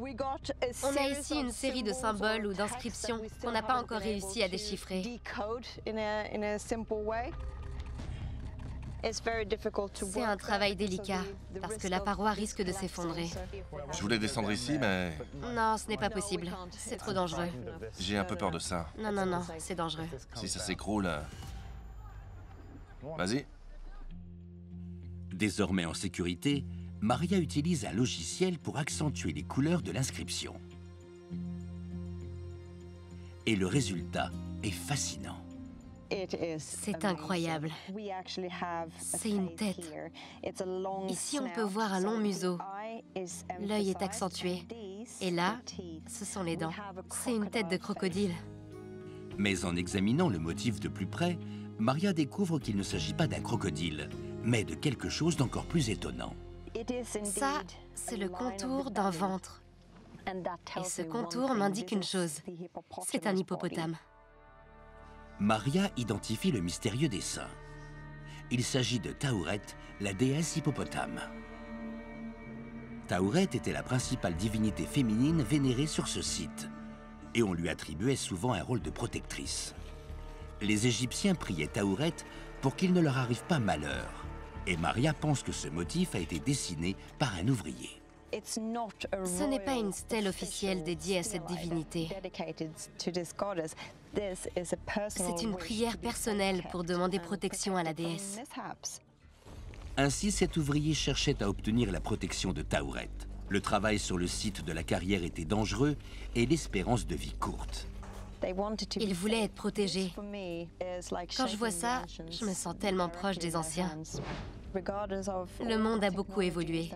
On a ici une série de symboles ou d'inscriptions qu'on n'a pas encore réussi à déchiffrer. C'est un travail délicat, parce que la paroi risque de s'effondrer. Je voulais descendre ici, mais Non, ce n'est pas possible. C'est trop dangereux. j'ai un peu peur de ça. Non, non, non, c'est dangereux. Si ça s'écroule... euh, Vas-y. Désormais en sécurité, Maria utilise un logiciel pour accentuer les couleurs de l'inscription. Et le résultat est fascinant. C'est incroyable. C'est une tête. Ici, on peut voir un long museau. L'œil est accentué. Et là, ce sont les dents. C'est une tête de crocodile. Mais en examinant le motif de plus près, Maria découvre qu'il ne s'agit pas d'un crocodile, mais de quelque chose d'encore plus étonnant. Ça, c'est le contour d'un ventre. Et ce contour m'indique une chose. C'est un hippopotame. Maria identifie le mystérieux dessin. Il s'agit de Taouret, la déesse hippopotame. Taouret était la principale divinité féminine vénérée sur ce site, et on lui attribuait souvent un rôle de protectrice. Les Égyptiens priaient Taouret pour qu'il ne leur arrive pas malheur, et Maria pense que ce motif a été dessiné par un ouvrier. Ce n'est pas une stèle officielle dédiée à cette divinité. C'est une prière personnelle pour demander protection à la déesse. Ainsi, cet ouvrier cherchait à obtenir la protection de Taouret. Le travail sur le site de la carrière était dangereux et l'espérance de vie courte. Il voulait être protégé. Quand je vois ça, je me sens tellement proche des anciens. Le monde a beaucoup évolué.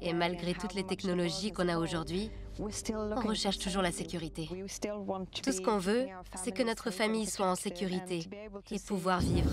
Et malgré toutes les technologies qu'on a aujourd'hui, on recherche toujours la sécurité. Tout ce qu'on veut, c'est que notre famille soit en sécurité et pouvoir vivre.